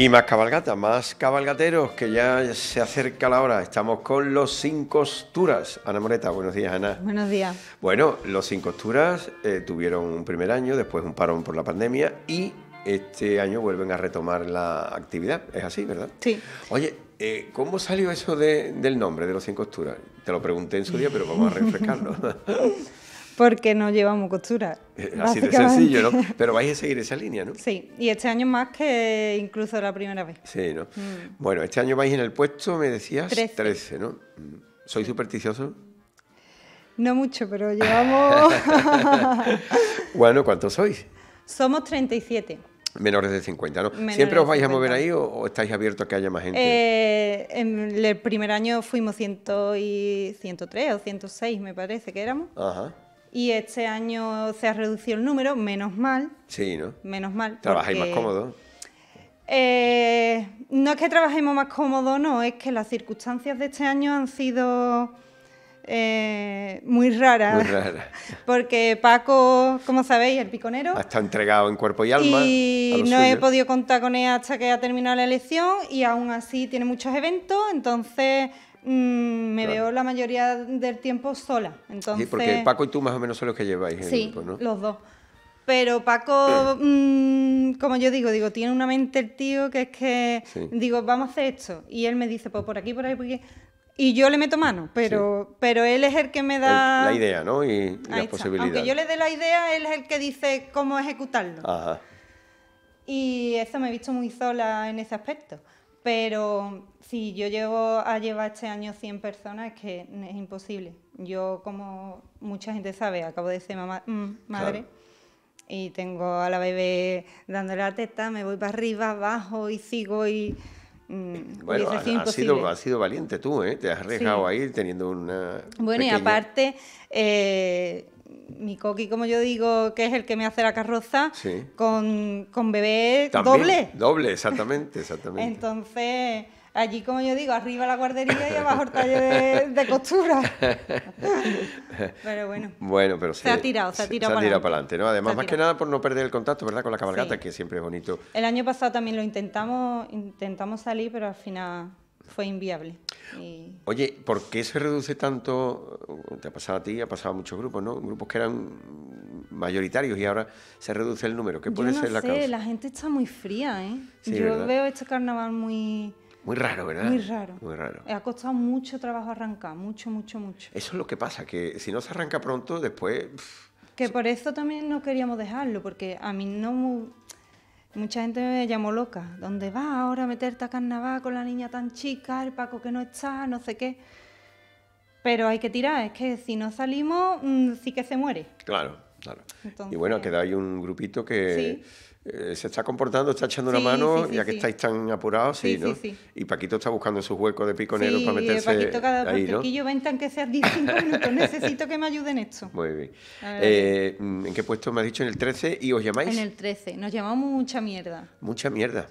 Y más cabalgata, más cabalgateros, que ya se acerca la hora. Estamos con los Sin Costuras. Ana Moreta, buenos días, Ana. Buenos días. Bueno, los Sin Costuras eh, tuvieron un primer año, después un parón por la pandemia y este año vuelven a retomar la actividad. Es así, ¿verdad? Sí. Oye, eh, ¿cómo salió eso de- del nombre de los Sin Costuras? Te lo pregunté en su día, pero vamos a refrescarlo. Porque no llevamos costura. Eh, así de sencillo, ¿no? Pero vais a seguir esa línea, ¿no? Sí, y este año más que incluso la primera vez. Sí, ¿no? Bueno, este año vais en el puesto, me decías, Trece. 13, ¿no? Mm. ¿Soy supersticioso? No mucho, pero llevamos... Bueno, ¿cuántos sois? Somos 37. Menores de 50, ¿no? Menores ¿Siempre os vais a 50. mover ahí o, o estáis abiertos a que haya más gente? Eh, en el primer año fuimos 100 y 103 o 106, me parece que éramos. Ajá. Y este año se ha reducido el número, menos mal, Sí, ¿no? menos mal. ¿Trabajáis más cómodo? Eh, no es que trabajemos más cómodo, no, es que las circunstancias de este año han sido eh, muy raras. Muy rara. Porque Paco, como sabéis, el piconero. Estado entregado en cuerpo y alma. Y no he podido contar con él hasta que ha terminado la elección y aún así tiene muchos eventos, entonces mm, me Claro. veo la mayoría del tiempo sola. Entonces, Sí, porque Paco y tú más o menos son los que lleváis el Sí, grupo, ¿no? los dos. Pero Paco, mm, como yo digo, digo, tiene una mente el tío que es que, Sí. digo, vamos a hacer esto. Y él me dice, pues por aquí, por ahí, por aquí. Y yo le meto mano, pero, pero él es el que me El- da... la idea, ¿no? Y, las está. posibilidades. Aunque yo le dé la idea, él es el que dice cómo ejecutarlo. Ajá. Y eso me he visto muy sola en ese aspecto. Pero si yo llevo a llevar este año 100 personas, es que es imposible. Yo, como mucha gente sabe, acabo de ser mamá, mm, madre. Claro. Y tengo a la bebé dándole la teta, me voy para arriba, abajo y sigo y... mm, Bueno, has sido has sido, has sido valiente tú, ¿eh? Te has arriesgado Sí. ahí teniendo una. Bueno, y pequeña- aparte, eh, mi coqui, como yo digo, que es el que me hace la carroza, Sí. con, con bebé También, doble. Doble, exactamente, exactamente. Entonces, allí, como yo digo, arriba la guardería y abajo el taller de, de costura. Pero bueno. Bueno, pero Se ha tirado, se ha tirado Se ha para tirado para adelante. ¿no? Además, Se más que nada por no perder el contacto, ¿verdad? Con la cabalgata, Sí. que siempre es bonito. El año pasado también lo intentamos, intentamos salir, pero al final fue inviable. Y Oye, ¿por qué se reduce tanto? Te ha pasado a ti, ha pasado a muchos grupos, ¿no? Grupos que eran mayoritarios y ahora se reduce el número. ¿Qué puede yo no ser la sé, causa? la gente está muy fría, ¿eh? Sí, yo ¿verdad? veo este carnaval muy, Muy raro, ¿verdad? muy raro. Muy raro. Ha costado mucho trabajo arrancar, mucho, mucho, mucho. Eso es lo que pasa, que si no se arranca pronto, después... pff, Que por eso también no queríamos dejarlo, porque a mí no... mu- Mucha gente me llamó loca. ¿Dónde vas ahora a meterte a carnaval con la niña tan chica, el Paco que no está, no sé qué? Pero hay que tirar, es que si no salimos, mm, sí que se muere. Claro, claro. Y bueno, ha quedado ahí un grupito que eh, se está comportando, está echando una Sí, mano, sí, sí, ya que estáis tan apurados, sí, ¿no? sí, sí. Y Paquito está buscando sus huecos de piconero sí, para meterse Paquito cada ahí, ¿no? Paquillo, vente aunque sea 15 minutos, necesito que me ayuden en esto. Muy bien. Eh, ¿En qué puesto me has dicho? En el 13 y os llamáis En el 13, nos llamamos mucha mierda. mucha mierda.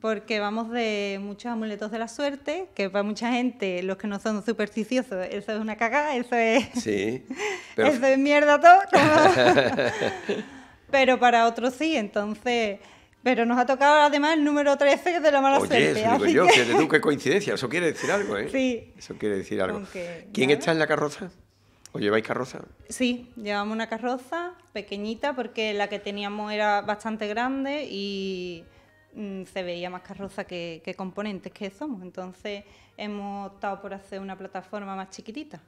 Porque vamos de muchos amuletos de la suerte, que para mucha gente, los que no son supersticiosos, eso es una cagada, eso es, Sí, pero eso es mierda todo. pero para otros sí, entonces. Pero nos ha tocado además el número 13 que es de la mala oye, suerte. eso digo yo, que- tú qué coincidencia, eso quiere decir algo, ¿eh? Sí. Eso quiere decir algo. Aunque, ¿Quién nada. está en la carroza? ¿O lleváis carroza? Sí, llevamos una carroza pequeñita porque la que teníamos era bastante grande y mm, se veía más carroza que, que componentes que somos. Entonces hemos optado por hacer una plataforma más chiquitita.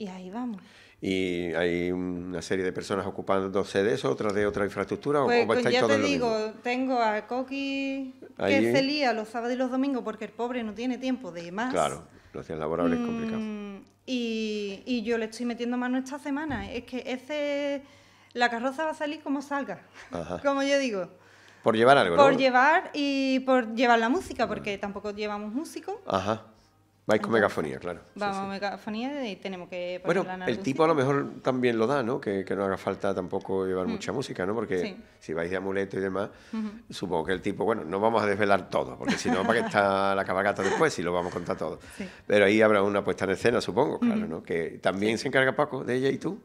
Y ahí vamos. Y hay una serie de personas ocupando sedes, otras de otra infraestructura, Pues, o pues ya te digo, mismo? tengo a Coqui Ahí. que se lía los sábados y los domingos porque el pobre no tiene tiempo de más. Claro, los días laborables. Mm, y, y yo le estoy metiendo mano esta semana. Es que ese la carroza va a salir como salga. Ajá. Como yo digo. Por llevar algo, Por ¿no? llevar y por llevar la música, porque tampoco llevamos músicos. Ajá. Vais con megafonía, claro. Vamos sí. megafonía y tenemos que Bueno, el tipo a lo mejor también lo da, ¿no? Que, que no haga falta tampoco llevar mucha música, ¿no? Porque Sí. si vais de amuleto y demás, supongo que el tipo, bueno, no vamos a desvelar todo, porque si no, ¿para qué está la cabalgata después? Si lo vamos a contar todo. Pero ahí habrá una puesta en escena, supongo, claro, ¿no? Que también se encarga Paco de ella y tú.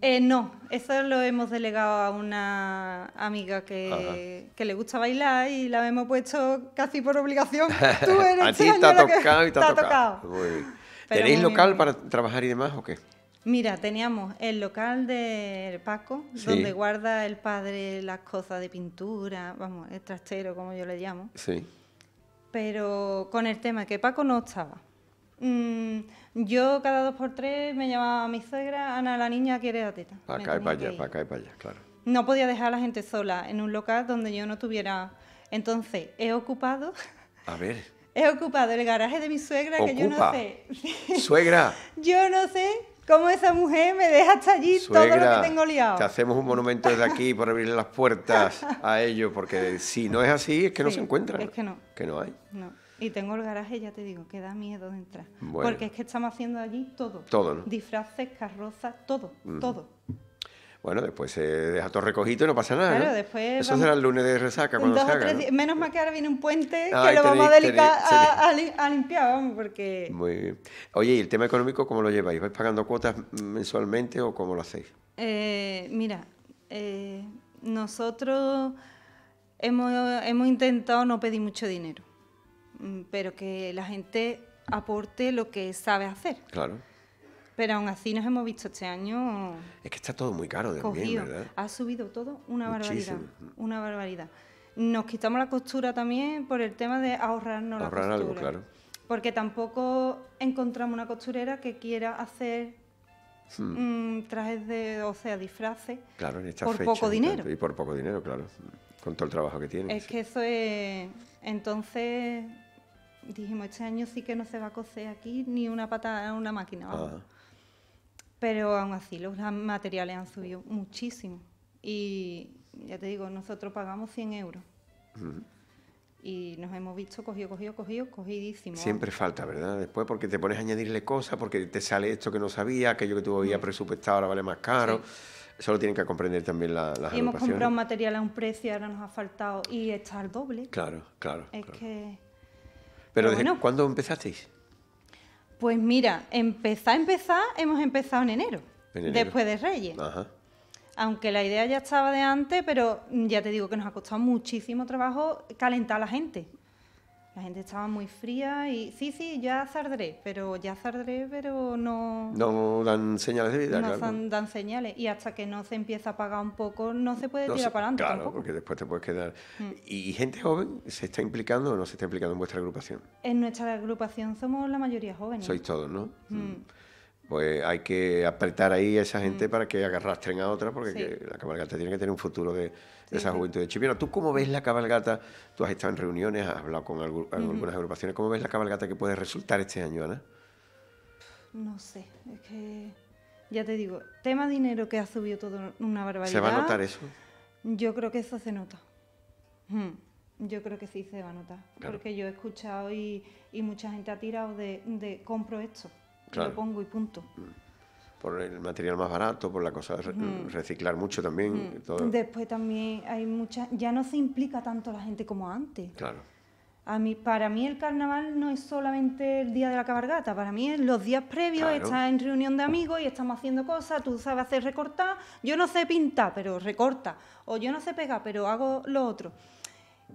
Eh, no, eso lo hemos delegado a una amiga que, que le gusta bailar y la hemos puesto casi por obligación. Tú eres a ti te ha tocado y te ha tocado. ¿Tenéis local para trabajar y demás o qué? Mira, teníamos el local del Paco, donde guarda el padre las cosas de pintura, vamos, el trastero, como yo le llamo. Sí. Pero con el tema que Paco no estaba. Mm, yo cada dos por tres me llamaba a mi suegra, Ana, la niña quiere la teta. Para acá y para allá, para acá y para allá, claro. No podía dejar a la gente sola en un local donde yo no tuviera... Entonces, he ocupado... A ver. He ocupado el garaje de mi suegra, que yo no sé... Suegra. yo no sé cómo esa mujer me deja hasta allí todo lo que tengo liado. Te hacemos un monumento desde aquí por abrirle las puertas a ellos, porque si no es así, es que no se encuentran. Es que no. Que no hay. No. Y tengo el garaje, ya te digo, que da miedo de entrar. Porque es que estamos haciendo allí todo. Todo, ¿no? Disfraces, carrozas, todo, todo. Bueno, después se deja todo recogido y no pasa nada. Claro, después. Eso será el lunes de resaca cuando se haga. Menos mal que ahora viene un puente que lo vamos a, dedicar a, limpiar, vamos, porque. Muy bien. Oye, ¿y el tema económico cómo lo lleváis? ¿Vais pagando cuotas mensualmente o cómo lo hacéis? Eh, mira, eh, nosotros hemos, hemos intentado no pedir mucho dinero, pero que la gente aporte lo que sabe hacer. Claro. Pero aún así nos hemos visto este año. Es que está todo muy caro también, ¿verdad? Ha subido todo una barbaridad. Una barbaridad. Nos quitamos la costura también por el tema de ahorrarnos Ahorrar la costura. algo, claro. Porque tampoco encontramos una costurera que quiera hacer hmm. mm, trajes de, o sea, disfraces claro, en por poco dinero. Y por poco dinero, claro. Con todo el trabajo que tiene. Es que eso es. Entonces dijimos, este año sí que no se va a coser aquí ni una pata una máquina. Vamos. Pero aún así los materiales han subido muchísimo. Y ya te digo, nosotros pagamos 100 euros. Y nos hemos visto cogido, cogido, cogido, cogidísimo. Siempre falta, ¿verdad? Después porque te pones a añadirle cosas, porque te sale esto que no sabía, aquello que tú habías presupuestado ahora vale más caro. Eso lo tienen que comprender también la, las y hemos comprado un material a un precio, ahora nos ha faltado y está al doble. Claro, claro. Es que... Pero, ¿desde cuándo empezasteis? Pues mira, empezar, empezar, hemos empezado en enero, después de Reyes. Aunque la idea ya estaba de antes, pero ya te digo que nos ha costado muchísimo trabajo calentar a la gente. La gente estaba muy fría y sí, sí, ya saldré, pero ya saldré, pero no... No dan señales de vida, No dan, señales y hasta que no se empieza a pagar un poco no se puede tirar para adelante Claro, porque después te puedes quedar... Mm. ¿Y gente joven se está implicando o no se está implicando en vuestra agrupación? En nuestra agrupación somos la mayoría jóvenes. Sois todos, ¿no? Mm. Pues hay que apretar ahí a esa gente mm. para que arrastren a otra, porque la cabalgata tiene que tener un futuro de de esa juventud de Chipiona. ¿Tú cómo ves la cabalgata? Tú has estado en reuniones, has hablado con algunas agrupaciones. ¿Cómo ves la cabalgata que puede resultar este año, Ana? No sé, es que ya te digo, tema dinero que ha subido todo una barbaridad. ¿Se va a notar eso? Yo creo que eso se nota. Hmm, yo creo que sí se va a notar. Porque yo he escuchado y, mucha gente ha tirado de, compro esto, lo pongo y punto. Mm por el material más barato, por la cosa de reciclar mucho también. Después también hay mucha, ya no se implica tanto la gente como antes. Claro. A mí, para mí el carnaval no es solamente el día de la cabalgata, para mí es los días previos, estás en reunión de amigos y estamos haciendo cosas, tú sabes hacer recortar, yo no sé pintar, pero recorta, o yo no sé pegar, pero hago lo otro.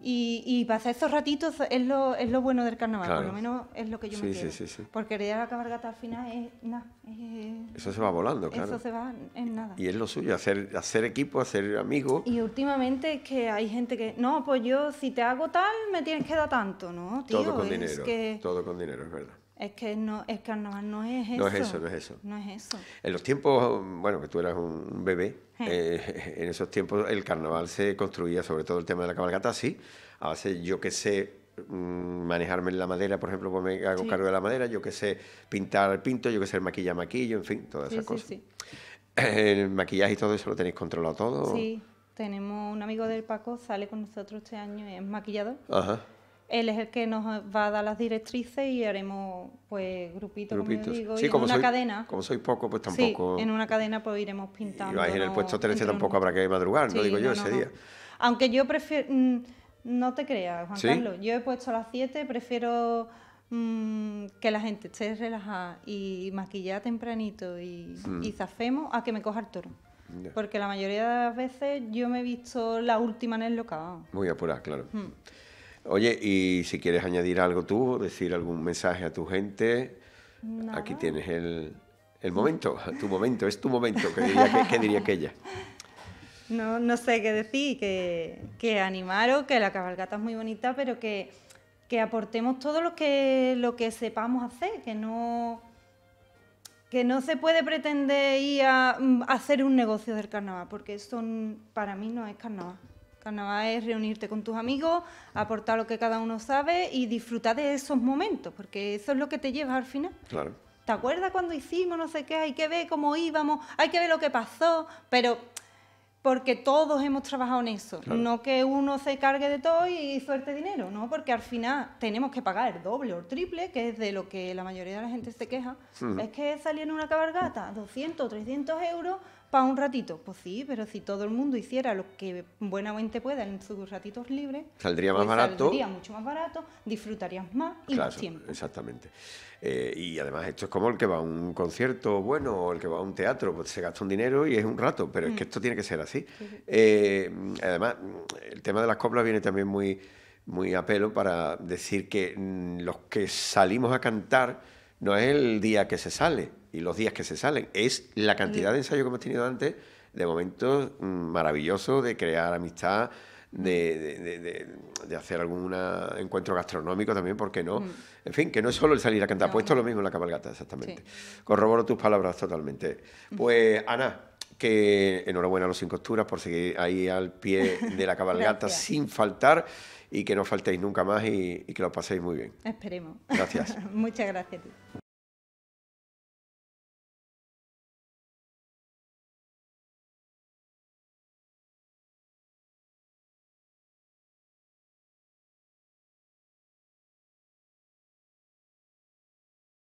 Y, y pasar esos ratitos es lo, es lo bueno del carnaval, por lo menos es lo que yo me. Sí, sí, Porque el día de la cabalgata al final es nada. eso se va volando, claro. Eso se va en nada. Y es lo suyo, hacer, hacer equipo, hacer amigos. Y últimamente es que hay gente que, no, pues yo si te hago tal, me tienes que dar tanto, ¿no? Tío, todo con dinero. Todo con dinero, es verdad. Es que no, el carnaval no es eso. No es eso, no es eso. No es eso. En los tiempos, bueno, que tú eras un bebé, eh, en esos tiempos el carnaval se construía, sobre todo el tema de la cabalgata, así. A base, yo que sé mm, manejarme en la madera, por ejemplo, pues me hago cargo de la madera, yo que sé pintar pinto, yo que sé maquillar maquillo, en fin, todas esas cosas. El maquillaje y todo eso lo tenéis controlado todo. Sí, tenemos un amigo del Paco, sale con nosotros este año, es maquillador. Ajá él es el que nos va a dar las directrices y haremos pues grupitos, como yo digo, y en una cadena. Como sois poco, pues tampoco. Sí, en una cadena pues iremos pintando. Y vais en el puesto 13 tampoco habrá que madrugar, no digo yo, ese día. Aunque yo prefiero, mm, no te creas, Juan Carlos, yo he puesto a las 7, prefiero mm, que la gente esté relajada y maquillada tempranito y, y zafemos a que me coja el toro. Porque la mayoría de las veces yo me he visto la última en el local. Muy apurada, claro. Oye, y si quieres añadir algo tú, decir algún mensaje a tu gente, aquí tienes el, momento, tu momento, es tu momento, ¿qué diría, que, diría aquella? No, no sé qué decir, que, que animaros, que la cabalgata es muy bonita, pero que, que aportemos todo lo que, lo que sepamos hacer, que no que no se puede pretender ir a, mm, hacer un negocio del carnaval, porque eso para mí no es carnaval. Carnaval es reunirte con tus amigos, aportar lo que cada uno sabe y disfrutar de esos momentos, porque eso es lo que te lleva al final. Claro. ¿Te acuerdas cuando hicimos no sé qué? Hay que ver cómo íbamos, hay que ver lo que pasó, pero porque todos hemos trabajado en eso. No que uno se cargue de todo y suerte dinero, ¿no? Porque al final tenemos que pagar el doble o el triple, que es de lo que la mayoría de la gente se queja. Es que salir en una cabalgata 200 o 300 euros para un ratito. Pues sí, pero si todo el mundo hiciera lo que buenamente pueda en sus ratitos libres, saldría más pues barato. Saldría mucho más barato, disfrutarías más y más tiempo. Exactamente. Eh, y además esto es como el que va a un concierto bueno o el que va a un teatro, pues se gasta un dinero y es un rato, pero es que mm. esto tiene que ser así. Eh, además, el tema de las coplas viene también muy, muy a pelo para decir que mm, los que salimos a cantar no es el día que se sale, y los días que se salen. Es la cantidad de ensayos que hemos tenido antes, de momentos mm, maravillosos de crear amistad, de, hacer algún encuentro gastronómico también, ¿por qué no? Mm. En fin, que no es solo el salir a cantar, puesto lo mismo en la cabalgata, exactamente. Corroboro tus palabras totalmente. Pues, Ana, que enhorabuena a los sin costuras por seguir ahí al pie de la cabalgata sin faltar y que no faltéis nunca más y, y que lo paséis muy bien. Esperemos. Gracias. Muchas gracias.